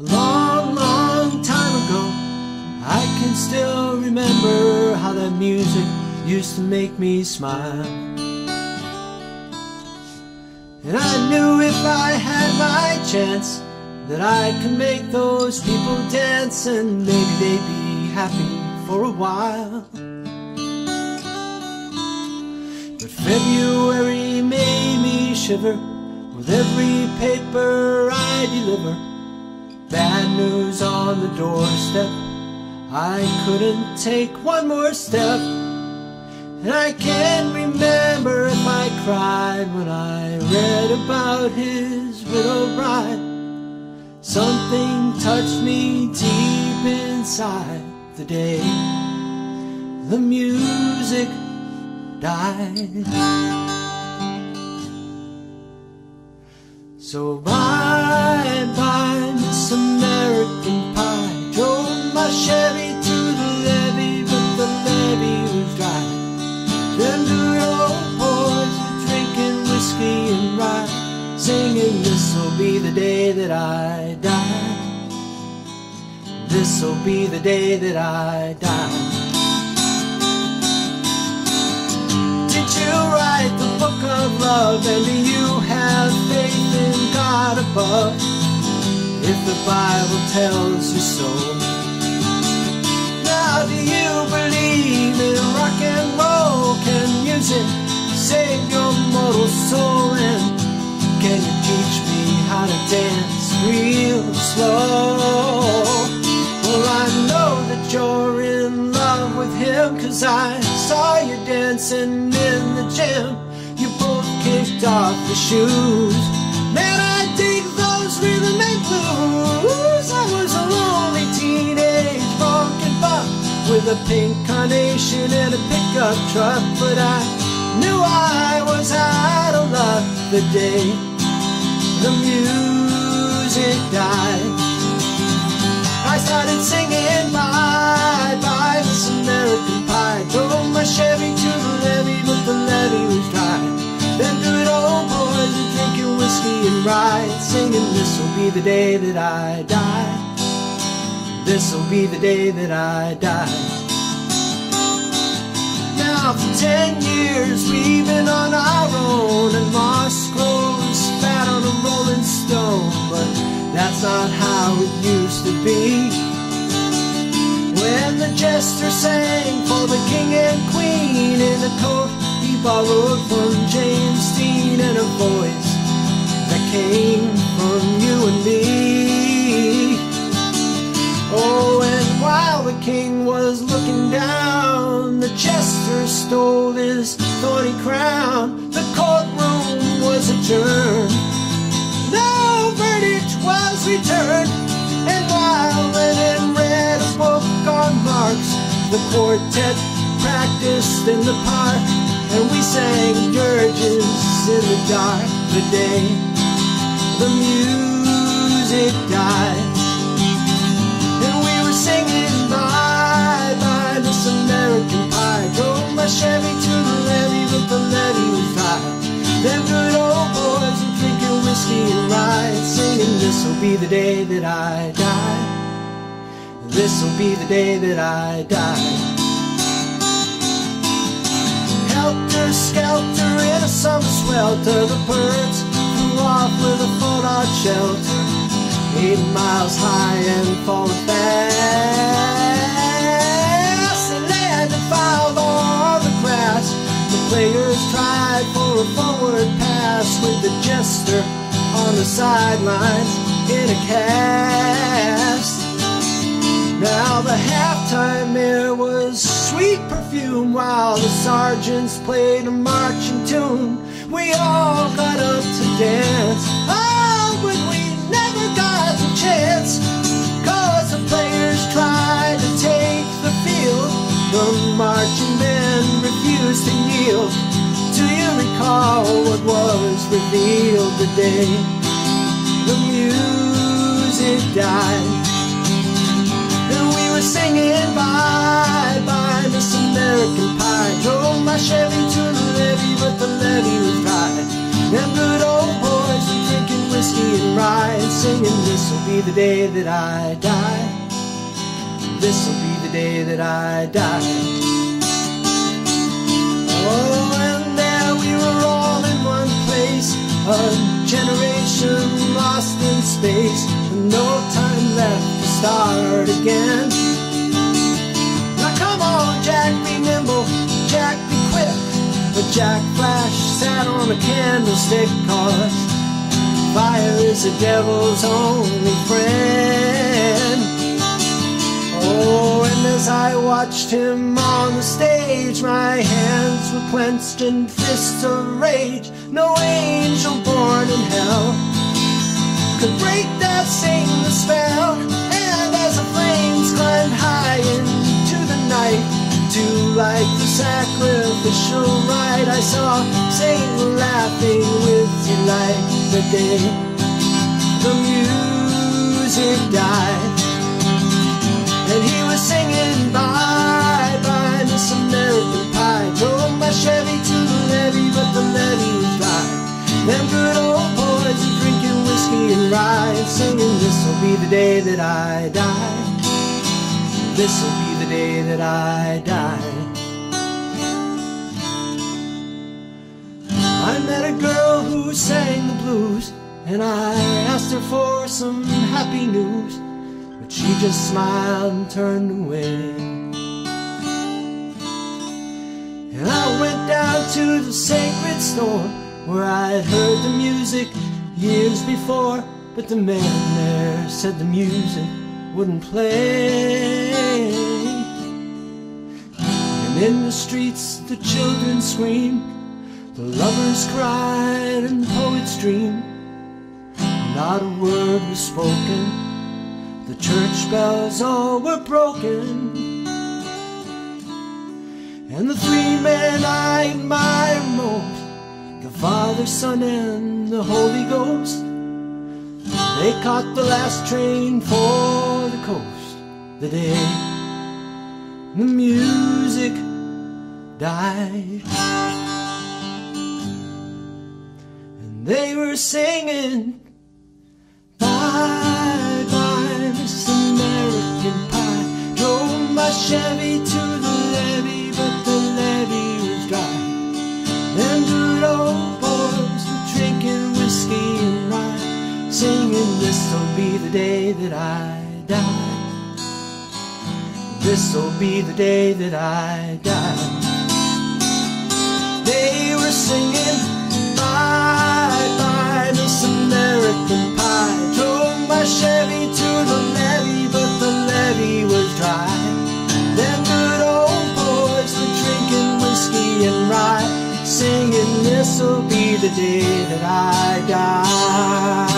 A long, long time ago, I can still remember how that music used to make me smile. And I knew if I had my chance that I could make those people dance and maybe they'd be happy for a while. But February made me shiver with every paper I deliver. Bad news on the doorstep. I couldn't take one more step. And I can't remember if I cried when I read about his widow bride. Something touched me deep inside the day the music died. So American Pie. Drove my Chevy to the levee, but the levee was dry. Them good old boys were drinking whiskey and rye, singing, This'll be the day that I die. This'll be the day that I die. Did you write the book of love and do you have faith in God above? If the Bible tells you so. Do you believe in rock and roll? Can music save your mortal soul? And can you teach me how to dance real slow? Well, I know that you're in love with him Cause I saw you dancing in the gym You both kicked off your shoes Man, I A pink carnation and a pickup truck But I knew I was out of luck the day the music died I started singing bye bye Miss American Pie. Drove my Chevy to the levee, but the levee was dry. Them good old boys are drinking whiskey and rye, singing this'll be the day that I die. This'll be the day that I die. Now for ten years we've been on our own, and moss grows fat on a rolling stone, but that's not how it used to be. When the jester sang for the king and queen in a coat he borrowed from James Dean and a voice that came from you and me. Oh, and while the king was looking down, the jester stole his thorny crown. The courtroom was adjourned. No verdict was returned. And while Lennon read a book on Marx, the quartet practiced in the park. And we sang dirges in the dark the day the music died. Chevy to the levee, but the levee was dry. Them good old boys are drinking whiskey and rye, singing this'll be the day that I die. This'll be the day that I die. Helter skelter in a summer swelter, the birds flew off with a full fallout shelter. Eight miles high and falling fast. A forward pass with the jester on the sidelines in a cast. Now the halftime air was sweet perfume while the sergeants played a marching tune. We all got up to dance. Oh, but we never got the chance. Cause the players tried to take the field. The marching men refused to yield. Recall what was revealed today? The music died. And we were singing bye bye Miss American Pie. Drove my Chevy to the levee, but the levee was dry. Them good old boys were drinking whiskey and rye, singing, This'll be the day that I die. This'll be the day that I die. Oh, and were all in one place, a generation lost in space, and no time left to start again. Now come on, Jack, be nimble, Jack, be quick. But Jack Flash sat on a candlestick, cause fire is the devil's only friend. Oh, and as I watched him on the stage, my hands were clenched in fists of rage. No angel born in hell could break that Satan spell. And as the flames climbed high into the night, to light the sacrificial rite, I saw Satan laughing with delight the day the music died. And he was singing bye bye Miss American Pie. Drove my Chevy to the levee, but the levee was dry. Them good old boys are drinking whiskey and rye, singing this'll be the day that I die. This'll be the day that I die. I met a girl who sang the blues, and I asked her for some happy news. But she just smiled and turned away. And I went down to the sacred store where I'd heard the music years before. But the man there said the music wouldn't play. And in the streets the children screamed, the lovers cried, and the poets dreamed. Not a word was spoken. The church bells all were broken. And the three men I admire most, the Father, Son, and the Holy Ghost, they caught the last train for the coast the day the music died. And they were singing, my Chevy to the levee, but the levee was dry. Them good old boys were drinking whiskey and rye, singing, This'll be the day that I die. This'll be the day that I die. They were singing, This'll be the day that I die.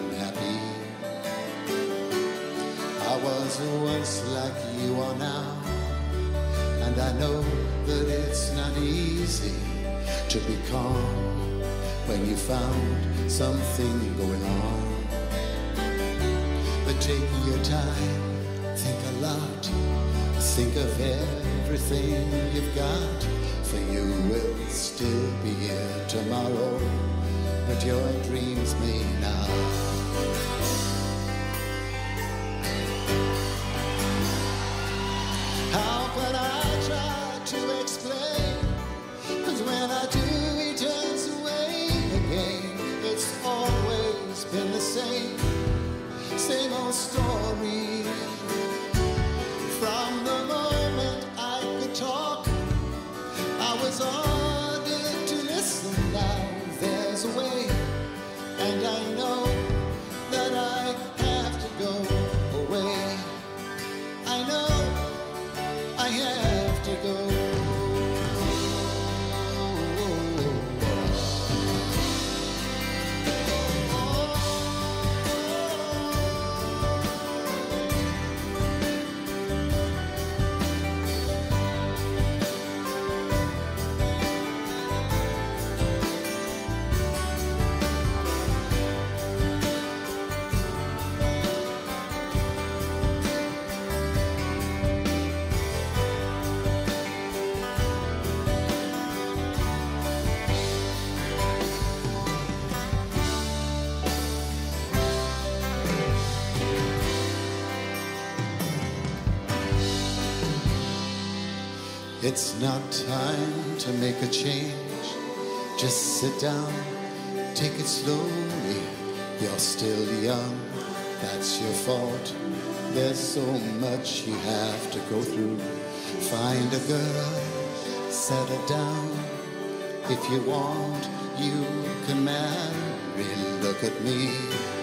Was once like you are now. And I know that it's not easy to be calm when you found something going on. But take your time, think a lot, think of everything you've got. For you will still be here tomorrow, but your dreams may not. It's not time to make a change. Just sit down, take it slowly. You're still young, that's your fault. There's so much you have to go through. Find a girl, settle down. If you want, you can marry. Look at me.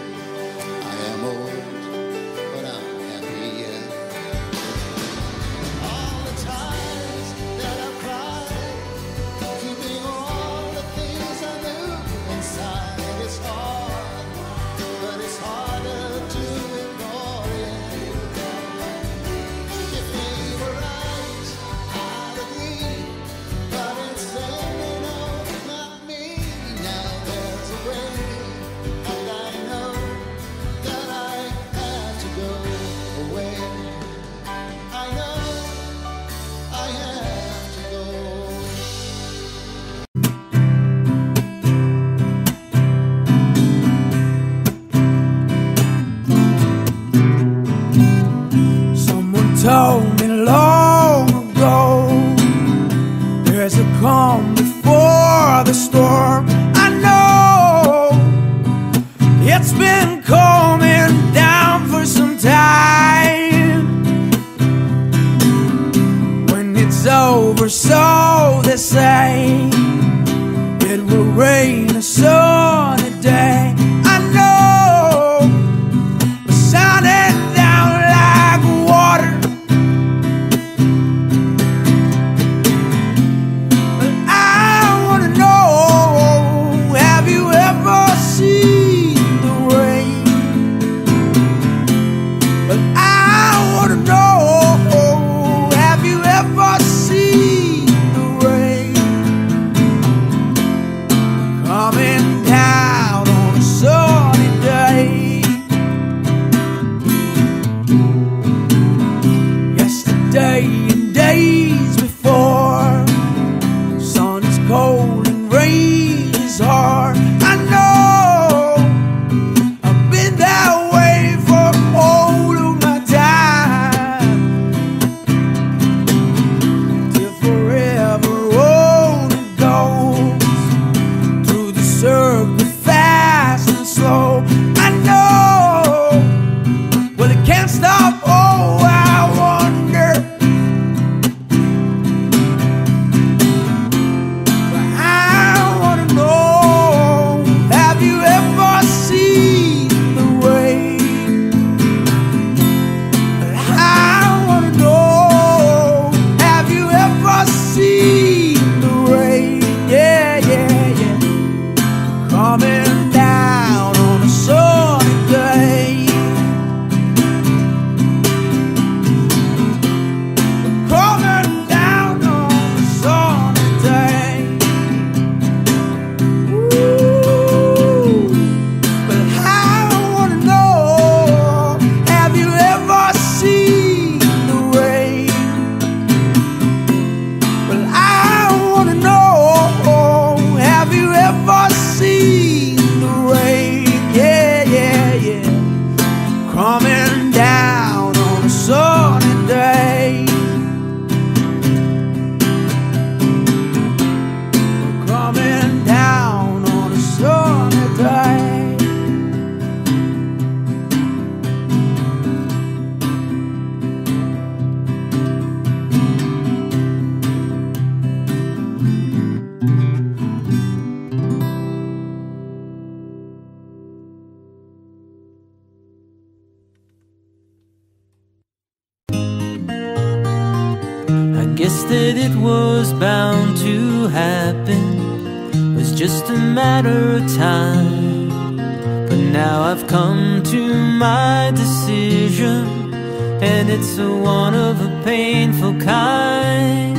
And it's a one of a painful kind.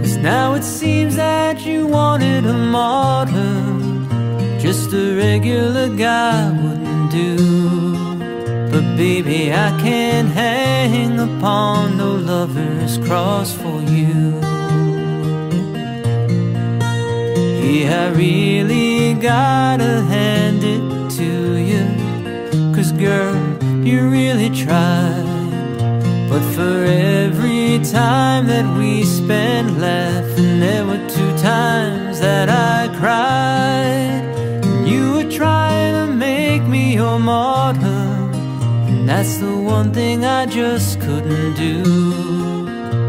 Cause now it seems that you wanted a martyr, just a regular guy wouldn't do. But baby, I can't hang upon no lover's cross for you. Yeah, I really gotta hand it to you. Cause girl, you really tried. But for every time that we spent laughing, there were two times that I cried. You were trying to make me your martyr. And that's the one thing I just couldn't do.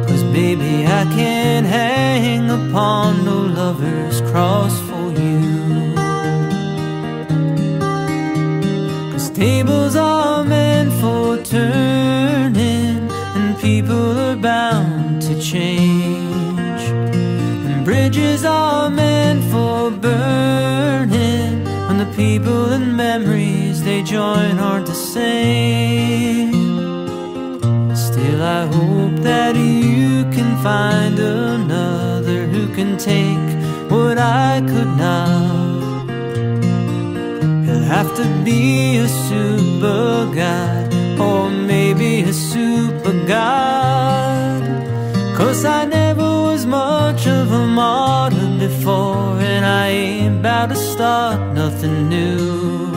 Cause baby, I can't hang upon no lover's cross tables are meant for turning, and people are bound to change. And bridges are meant for burning, when the people and memories they join aren't the same. Still, I hope that you can find another who can take what I could not. Have to be a super god or maybe a super god. Cause I never was much of a modern before, and I ain't about to start nothing new.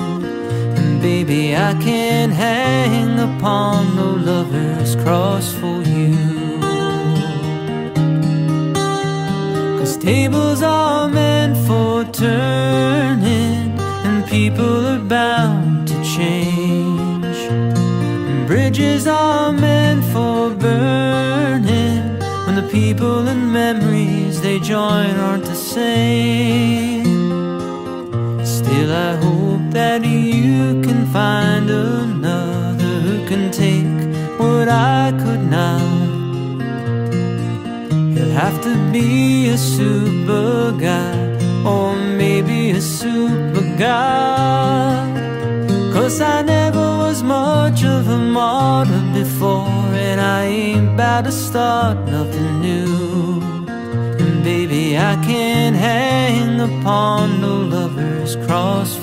And baby, I can't hang upon no lover's cross for you. Cause tables are meant for turning, people are bound to change. And bridges are meant for burning, when the people and memories they join aren't the same. Still, I hope that you can find another who can take what I could not. He'll have to be a super guy or maybe a super god. Cause I never was much of a martyr before, and I ain't about to start nothing new. And baby, I can't hang upon no lover's cross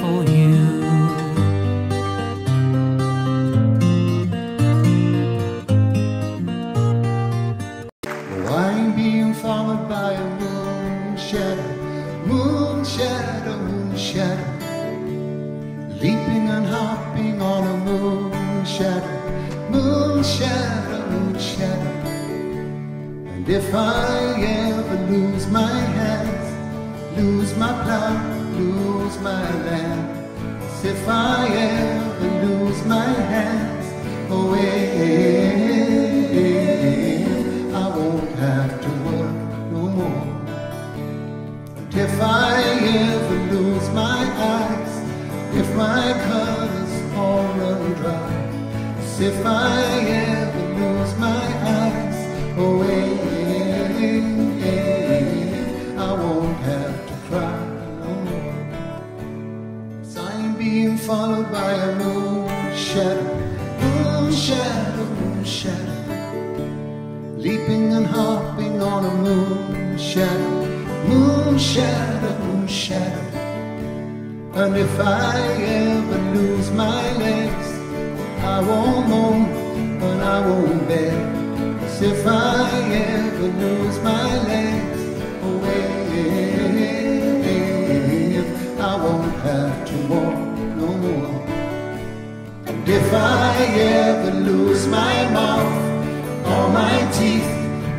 if I ever lose my hands, lose my plow, lose my land. as If I ever lose my hands, away, oh, eh, eh, eh, I won't have to work no more. And if I ever lose my eyes, if my colors all run dry, as if I ever followed by a moon shadow, moon shadow, moon shadow. Leaping and hopping on a moon shadow, moon shadow, moon shadow. And if I ever lose my legs, I won't moan and I won't beg. 'Cause if I ever lose my legs, oh, away, I And if I ever lose my mouth, all my teeth,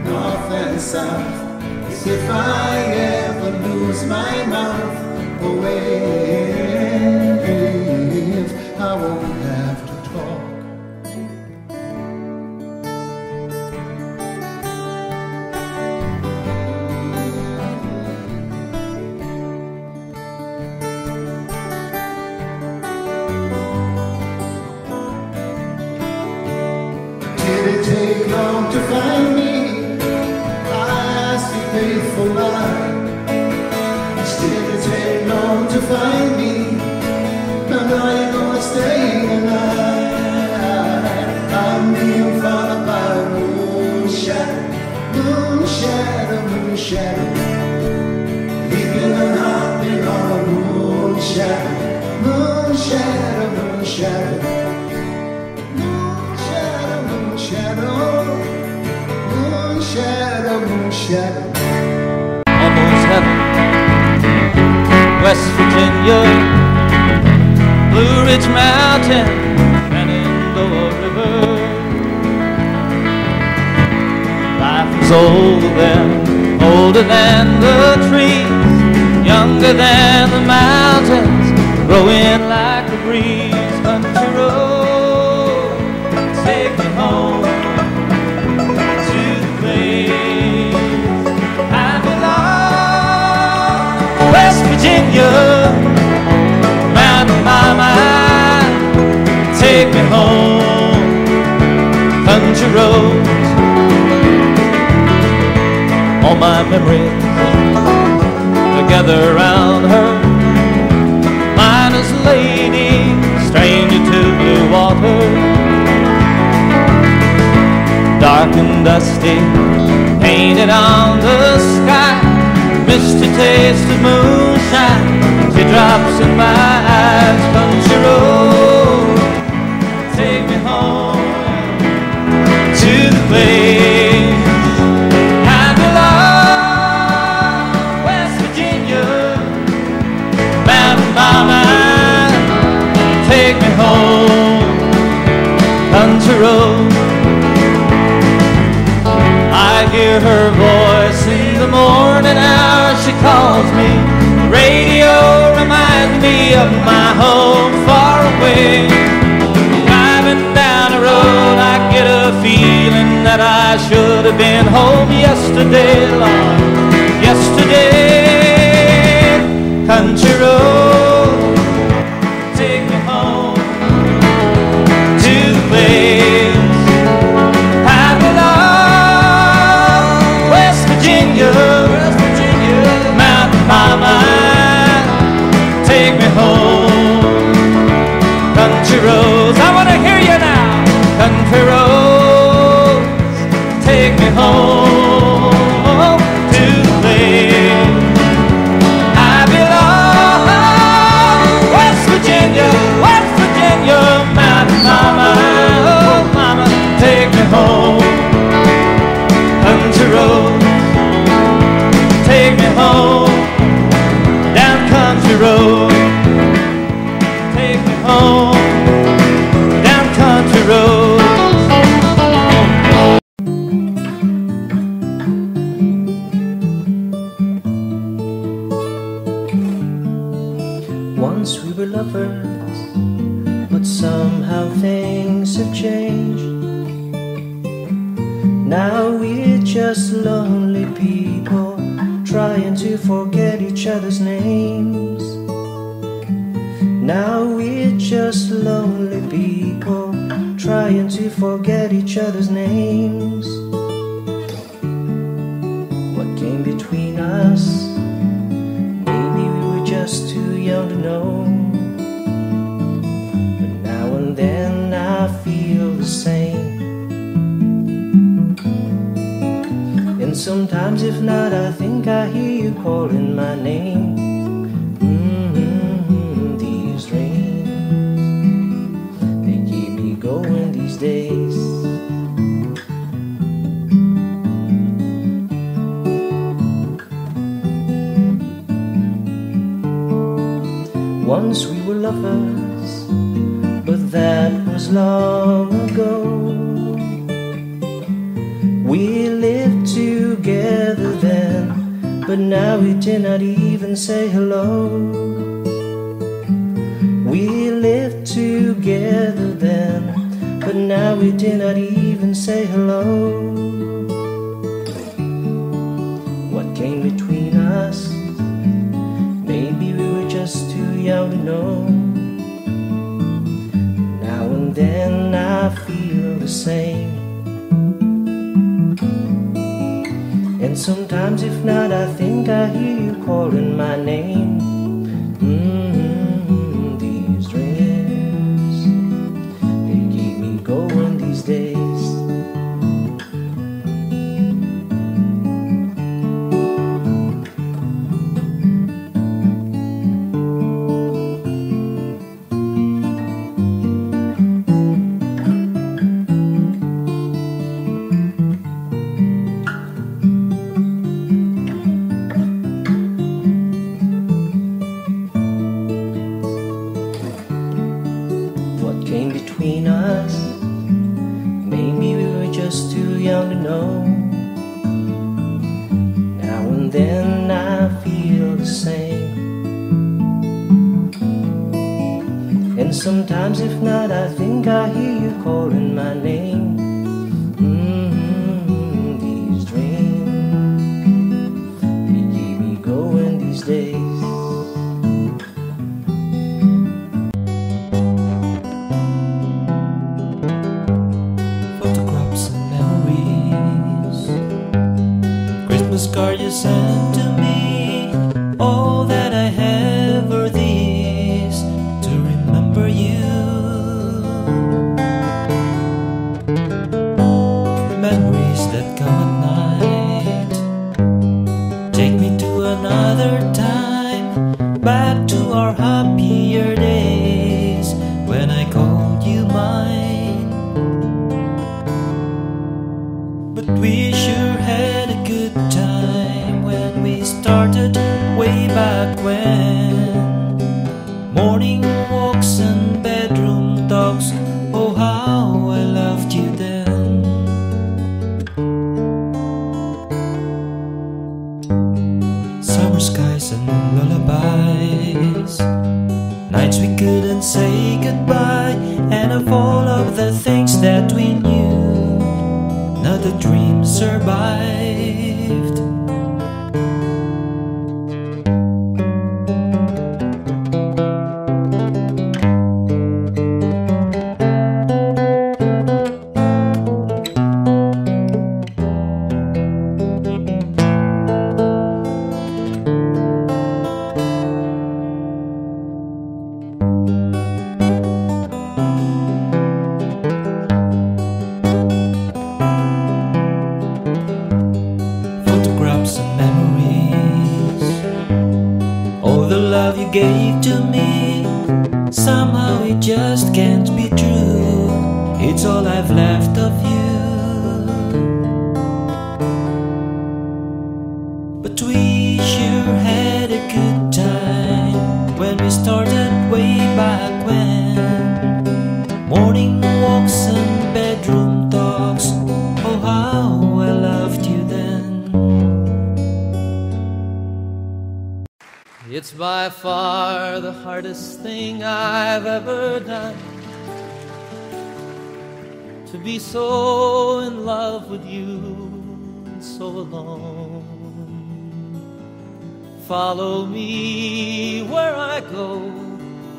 north and south, as if I ever lose my mouth, away, I won't have Virginia, Mountain Mama, take me home. Country roads, all my memories together around her. Miner's lady, stranger to blue water dark and dusty, painted on the sky. Misty taste of moonshine, teardrops in my eyes. Country road, take me home to the place I belong. West Virginia, Mountain take me home. Country road. I hear her voice in the morning hour. Me of my home far away. Driving down the road, I get a feeling that I should have been home yesterday, Lord. Yesterday, country road, Country roads, I wanna hear you now. Country roads, take me home to the place I belong. West Virginia, West Virginia, Mountain Mama, oh Mama, take me home. Country road, take me home. And sometimes, if not, I think I hear you calling my name. Mhm, Nights we couldn't say goodbye, and of all of the things that we knew, not a dream survived.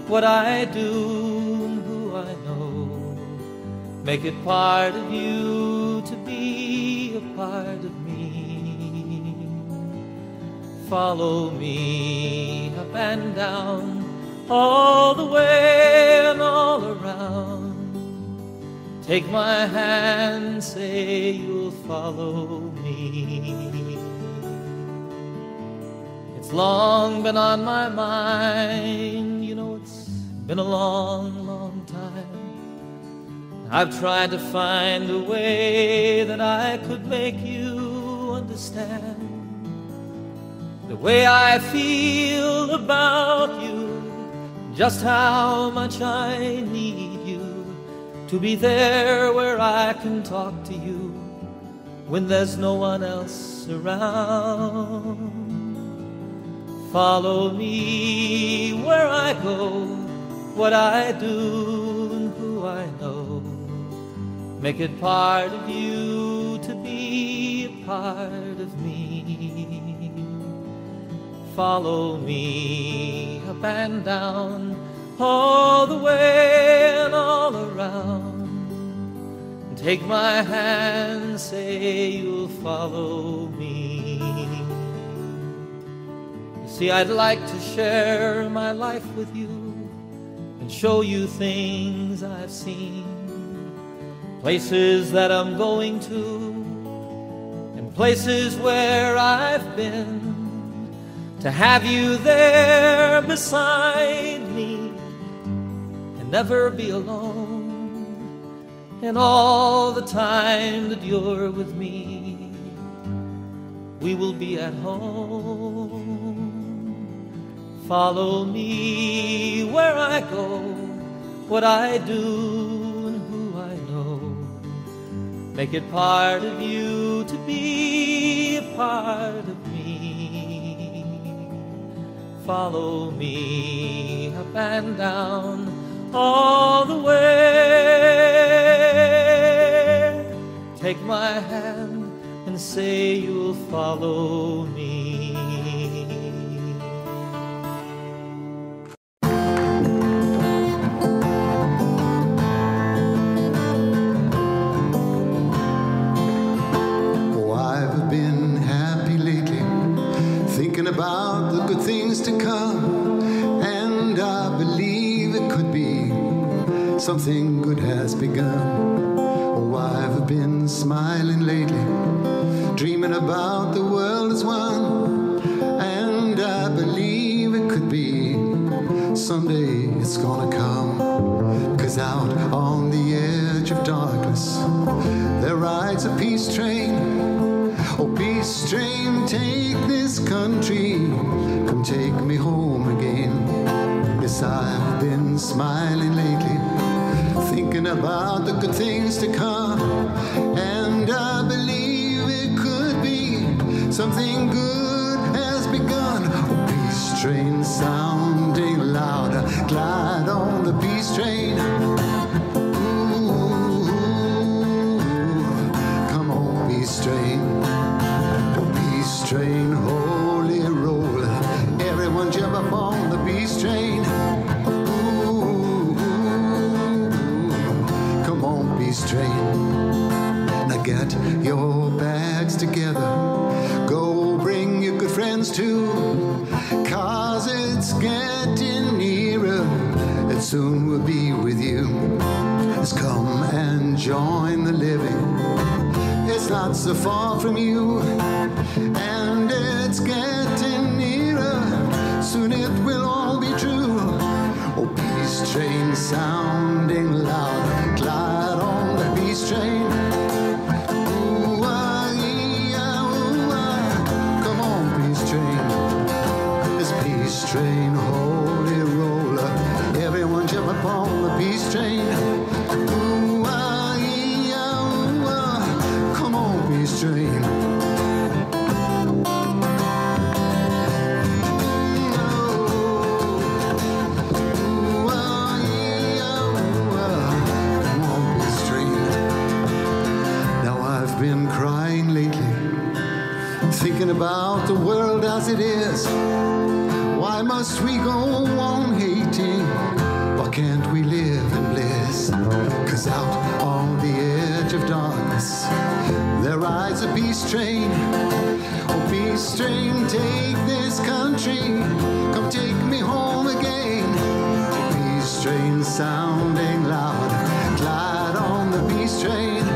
What I do, and who I know. Make it part of you to be a part of me. Follow me up and down, all the way and all around. Take my hand, say you'll follow me. It's long been on my mind, been a long, long time. I've tried to find a way that I could make you understand the way I feel about you, just how much I need you to be there where I can talk to you when there's no one else around. Follow me where I go, what I do, and who I know. Make it part of you to be a part of me. Follow me up and down, all the way and all around. Take my hand, say you'll follow me. You see, I'd like to share my life with you and show you things I've seen, places that I'm going to, and places where I've been. To have you there beside me and never be alone. And all the time that you're with me, we will be at home. Follow me where I go, what I do, and who I know. Make it part of you to be a part of me. Follow me up and down, all the way. Take my hand and say you'll follow me. Something good has begun. Oh, I've been smiling lately, dreaming about the world as one. And I believe it could be someday it's gonna come. Cause out on the edge of darkness, there rides a peace train. Oh, peace train, take this country, come take me home again. Yes, I've been smiling thinking about the good things to come. And I believe it could be something good has begun. Oh, peace train sounding louder, glide on the peace train. So far from you, and it's getting nearer. Soon it will all be true. Oh, peace train sounding loud, glide on the peace train. Ooh, ah, ee, ooh. Ah. Come on, peace train. This peace train, holy roller. Everyone jump upon the peace train. Train. Now I've been crying lately, thinking about the world as it is. Why must we go on hating? Why can't we live in bliss? Cause out rides a peace train. Oh, peace train, take this country, come take me home again. Oh, peace train sounding loud, glide on the peace train.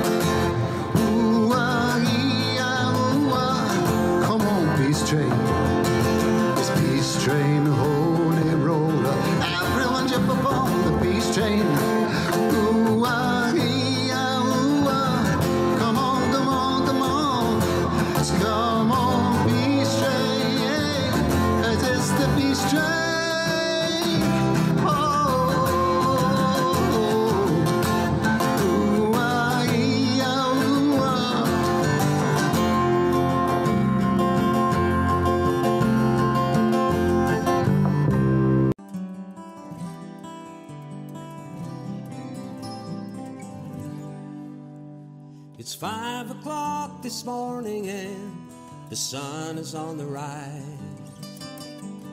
Sun is on the rise.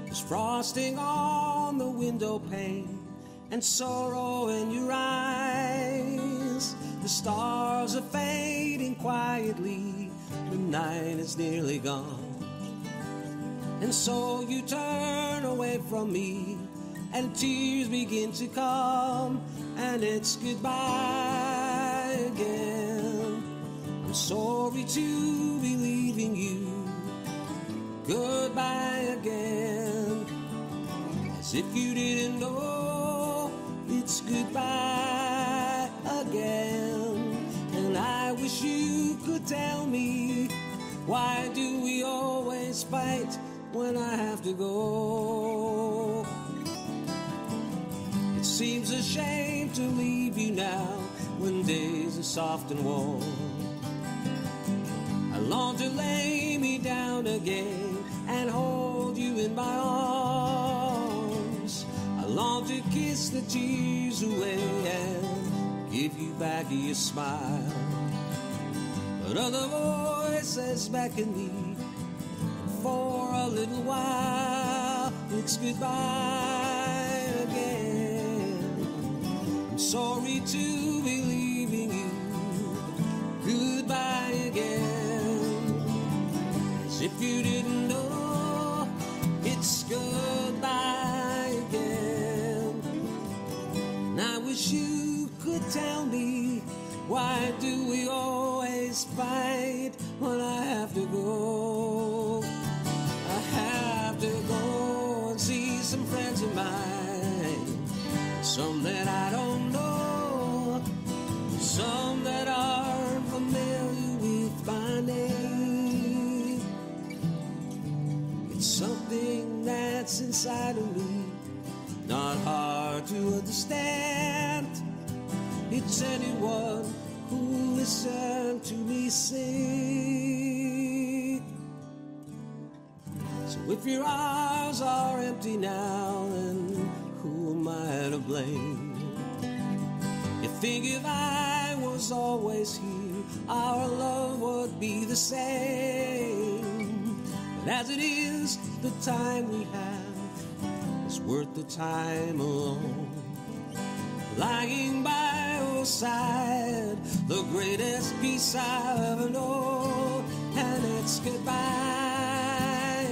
There's frosting on the window pane and sorrow in your eyes. The stars are fading quietly, the night is nearly gone. And so you turn away from me, and tears begin to come, and it's goodbye again. I'm sorry to be leaving you. Goodbye again. As if you didn't know it's goodbye again. And I wish you could tell me why do we always fight when I have to go? It seems a shame to leave you now when days are soft and warm. I long to lay me down again and hold you in my arms. I long to kiss the tears away and give you back your smile. But other voices beckon me for a little while. It's goodbye again. I'm sorry to be leaving you. Goodbye again. As if you didn't It's something that's inside of me, not hard to understand. It's anyone who listen to me sing. So if your eyes are empty now, then who am I to blame? You think if I was always here, our love would be the same. But as it is, the time we have. Is worth the time alone. Lying by your side, the greatest peace I've ever known, and it's goodbye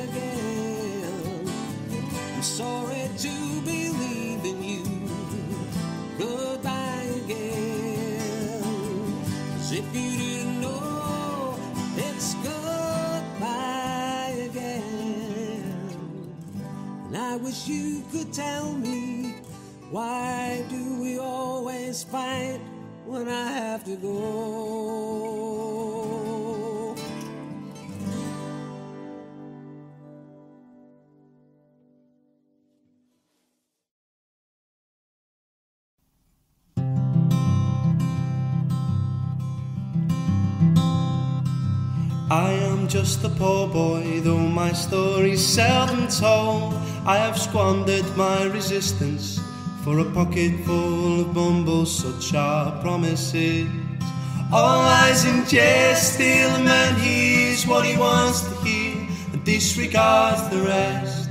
again. I'm sorry wish you could tell me why do we always fight when I have to go? I am just a poor boy, though my story's seldom told. I have squandered my resistance for a pocket full of mumbles, such are promises. All lies in jest, still a man hears what he wants to hear and disregards the rest.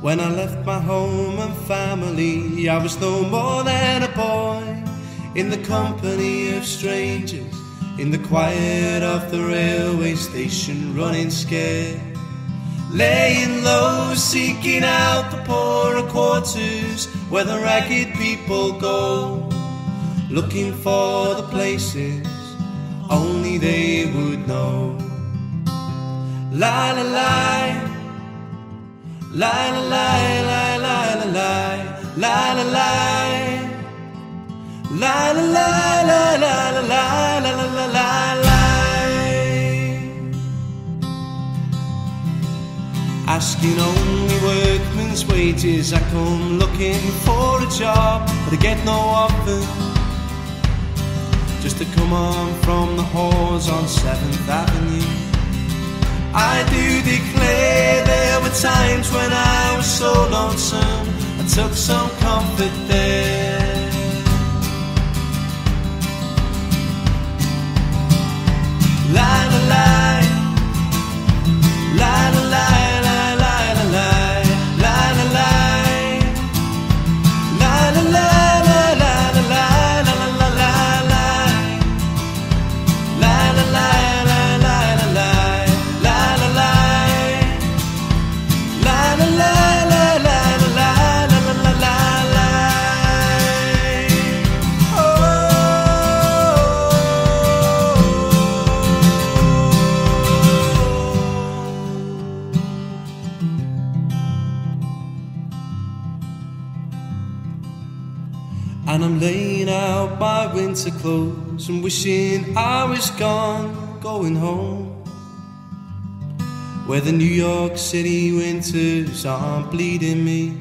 When I left my home and family, I was no more than a boy in the company of strangers, in the quiet of the railway station, running scared. Laying low, seeking out the poorer quarters where the ragged people go, looking for the places only they would know. La la la, la la la la la la la la la la. La la la la la la la la la la Asking only workmen's wages I come looking for a job But I get no offer Just to come on from the halls on 7th Avenue I do declare there were times when I was so lonesome I took some comfort there Line la. my winter clothes and wishing I was gone, going home. Where the New York City winters aren't bleeding me,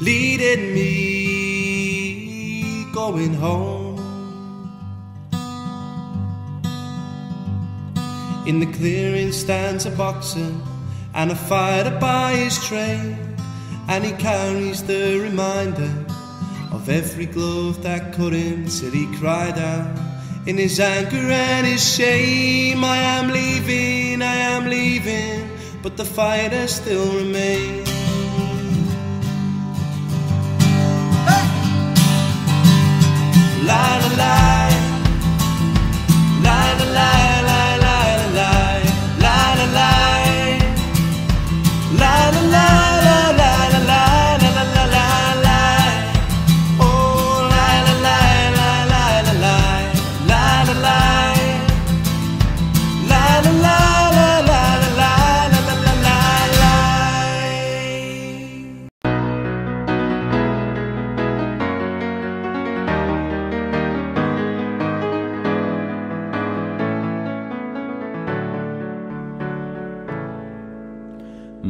leading me, going home. In the clearing stands a boxer and a fighter by his trade, and he carries the reminder of every glove that cut him till he cried out in his anger and his shame, I am leaving, I am leaving, but the fighter still remains. Hey! La la la. la la la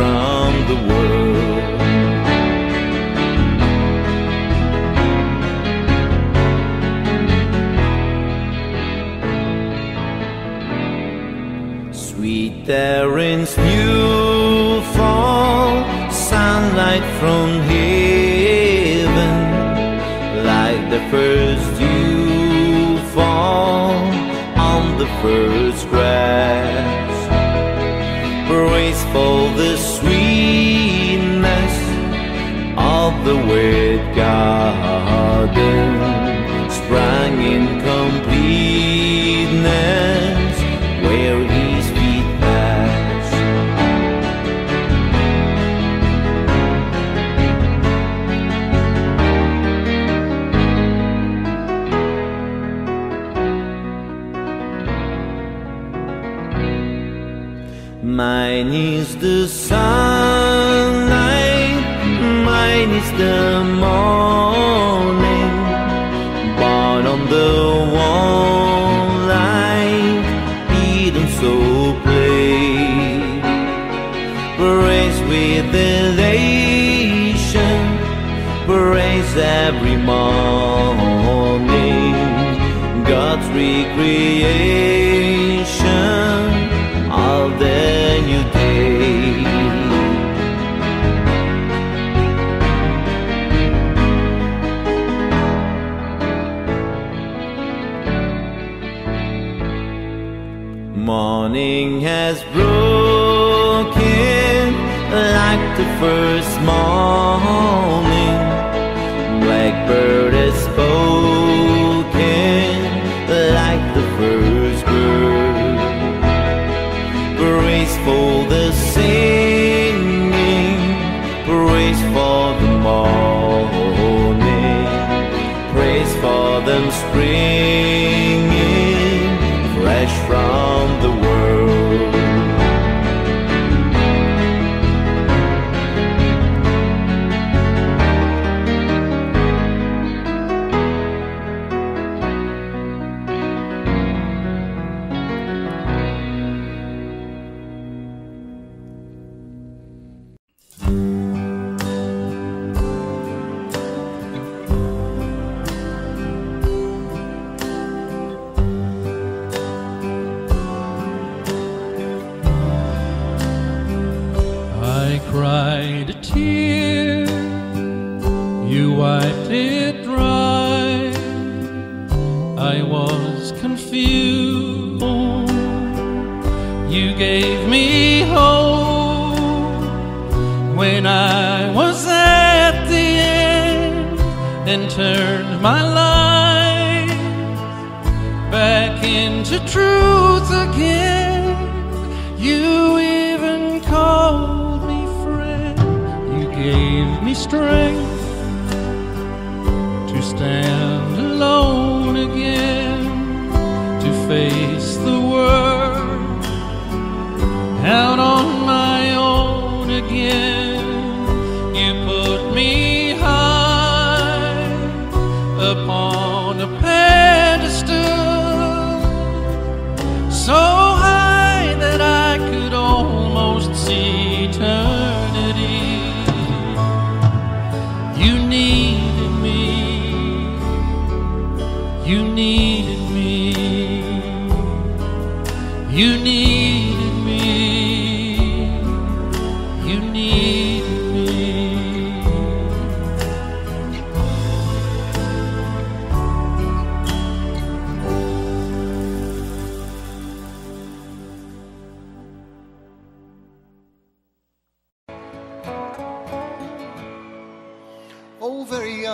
from the world. Sweet errands, new fall, sunlight from heaven, like the first dew fall on the first.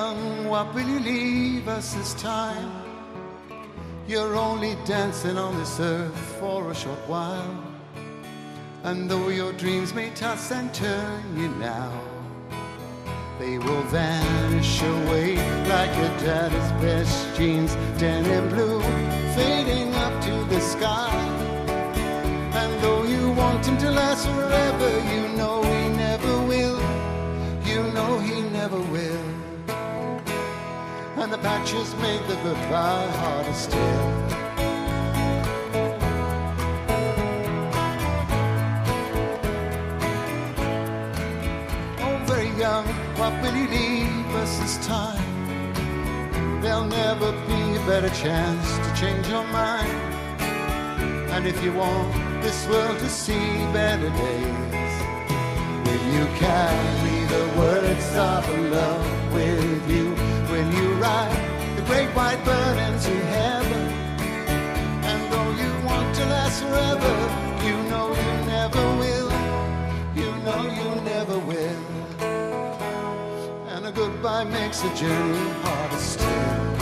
Young, what will you leave us this time? You're only dancing on this earth for a short while. And though your dreams may toss and turn you now, they will vanish away like your daddy's best jeans, denim blue, fading up to the sky. And though you want him to last forever, you know he never will. You know he never will. And the patches make the goodbye harder still. Oh, very young, what will you leave us this time? There'll never be a better chance to change your mind. And if you want this world to see better days, Will you carry the words of love with you? Will you ride the great white bird into heaven? And though you want to last forever, you know you never will. You know you never will. And a goodbye makes the journey harder still.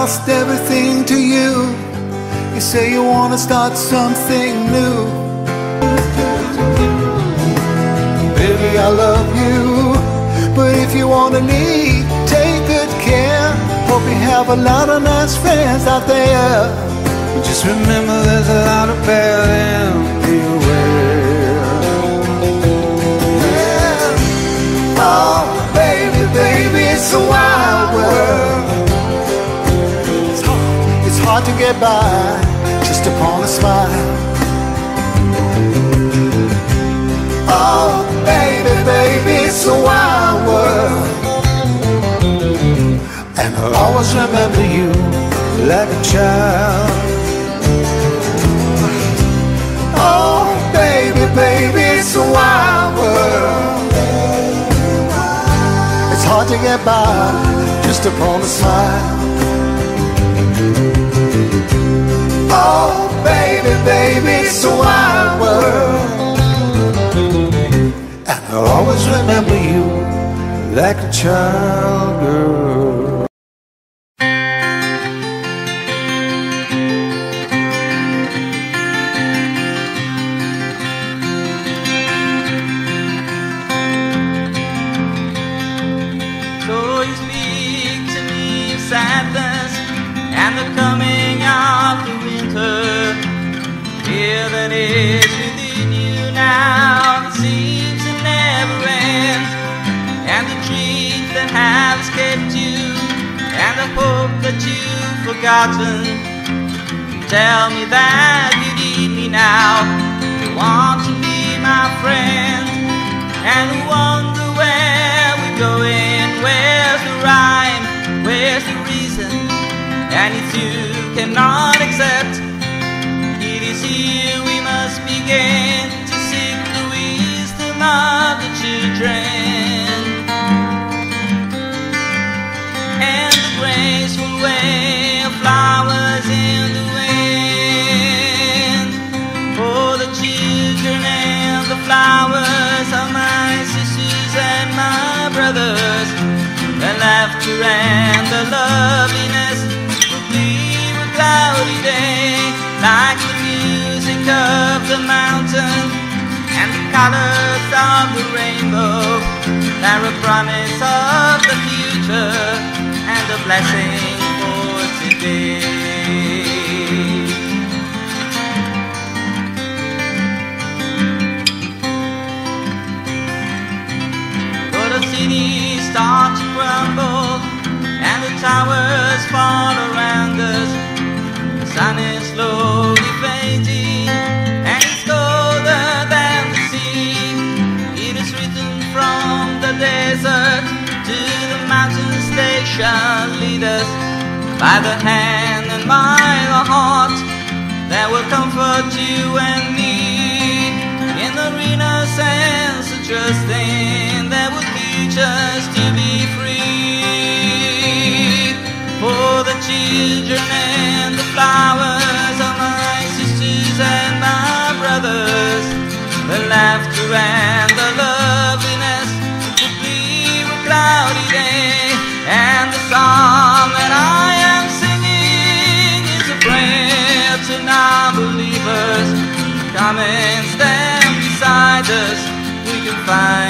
Lost everything to you, you say you wanna start something new. Baby, I love you, but if you wanna leave, take good care. Hope you have a lot of nice friends out there. Just remember there's a lot of bad everywhere. Yeah. Oh, baby, baby, it's a wild world. It's hard, to get by just upon a smile. Oh, baby, baby, it's a wild world. And I'll always remember you like a child. Oh, baby, baby, it's a wild world. It's hard to get by just upon a smile. Oh, baby, baby, it's a wild world. And I'll always remember you like a child girl. Forgotten. Tell me that you need me now. You want to be my friend and wonder where we're going. Where's the rhyme? Where's the reason? And if you cannot accept, it is here we must begin to seek the wisdom of the children and the graceful way and the loveliness will leave a cloudy day, like the music of the mountain and the colors of the rainbow. They're a promise of the future and a blessing for today. Start to crumble towers fall around us. The sun is slowly fading and it's colder than the sea. It is written from the desert to the mountain station. Lead us by the hand and by the heart that will comfort you and me in the of trusting that will teach us to be free. Children and the flowers are my sisters and my brothers. The laughter and the loveliness will leave a cloudy day. And the song that I am singing is a prayer to non-believers. Come and stand beside us. We can find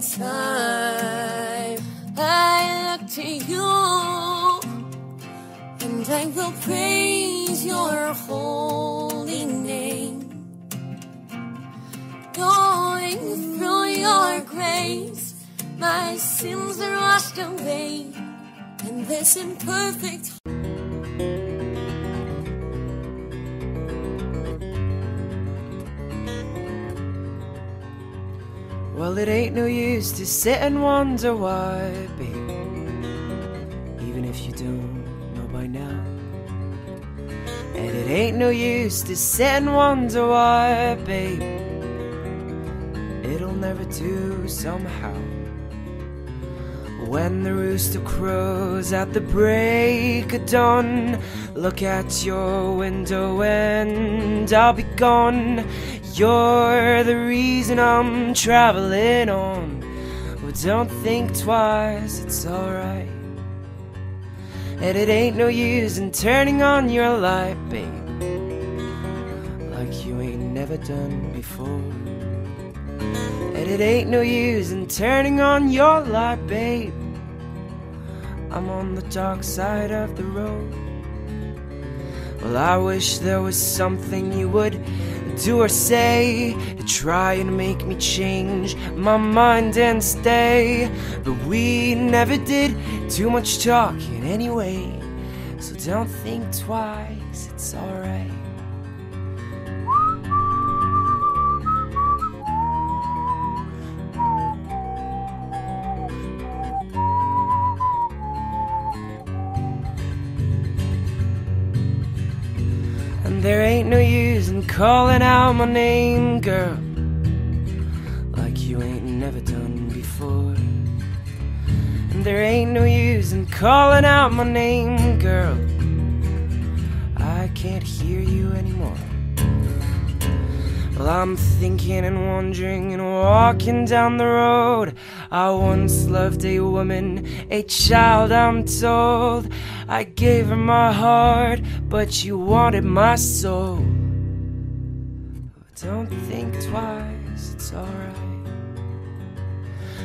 time I look to you, and I will praise your holy name. Going through your grace, my sins are washed away, and this imperfect Well, it ain't no use to sit and wonder why, babe. Even if you don't know by now. And it ain't no use to sit and wonder why, babe. It'll never do somehow. When the rooster crows at the break of dawn, look at your window and I'll be gone. You're the reason I'm traveling on. Well, don't think twice, it's alright. And it ain't no use in turning on your light, babe, like you ain't never done before. And it ain't no use in turning on your light, babe. I'm on the dark side of the road. Well, I wish there was something you would do or say try and make me change my mind and stay. But we never did too much talking anyway. So don't think twice, it's alright. And there ain't no use calling out my name, girl, like you ain't never done before. And there ain't no use in calling out my name, girl. I can't hear you anymore. Well, I'm thinking and wondering and walking down the road. I once loved a woman, a child, I'm told. I gave her my heart, but she wanted my soul. Don't think twice, it's alright.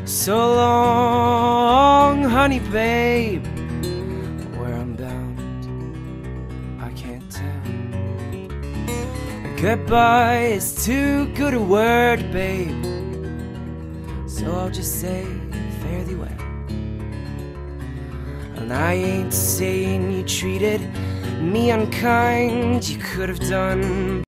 So long, honey, babe. Where I'm bound, I can't tell. Goodbye is too good a word, babe. So I'll just say, fare thee well. And I ain't saying you treated me unkind, you could have done